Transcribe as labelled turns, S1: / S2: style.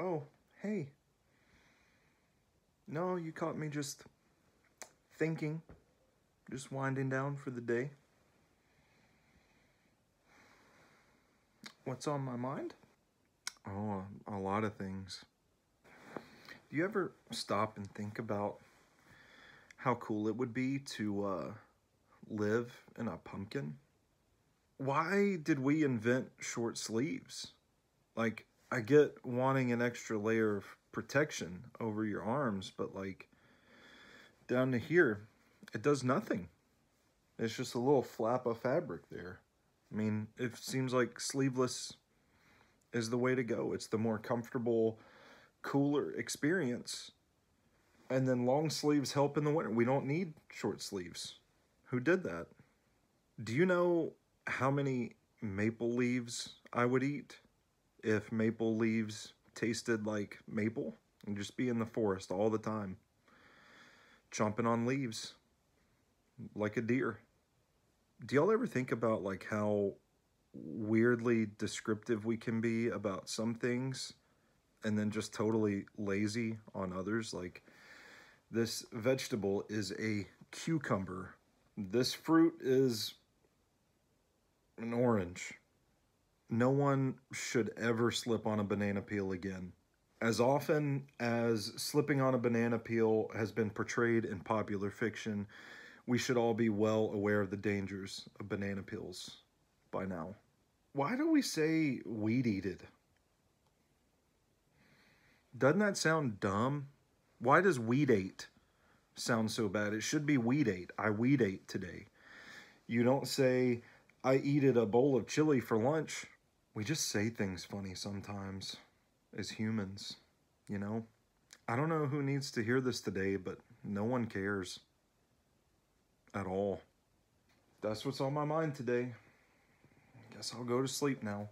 S1: Oh, hey. No, you caught me just thinking, just winding down for the day. What's on my mind? Oh, a, a lot of things. Do you ever stop and think about how cool it would be to uh, live in a pumpkin? Why did we invent short sleeves? Like, I get wanting an extra layer of protection over your arms, but like down to here, it does nothing. It's just a little flap of fabric there. I mean, it seems like sleeveless is the way to go. It's the more comfortable, cooler experience. And then long sleeves help in the winter. We don't need short sleeves. Who did that? Do you know how many maple leaves I would eat if maple leaves tasted like maple and just be in the forest all the time, chomping on leaves like a deer? Do y'all ever think about like how weirdly descriptive we can be about some things and then just totally lazy on others? Like this vegetable is a cucumber. This fruit is an orange. No one should ever slip on a banana peel again. As often as slipping on a banana peel has been portrayed in popular fiction, we should all be well aware of the dangers of banana peels by now. Why do we say weed eated? Doesn't that sound dumb? Why does weed ate sound so bad? It should be weed ate. I weed ate today. You don't say, I eated a bowl of chili for lunch. We just say things funny sometimes as humans, you know? I don't know who needs to hear this today, but no one cares at all. That's what's on my mind today. Guess I'll go to sleep now.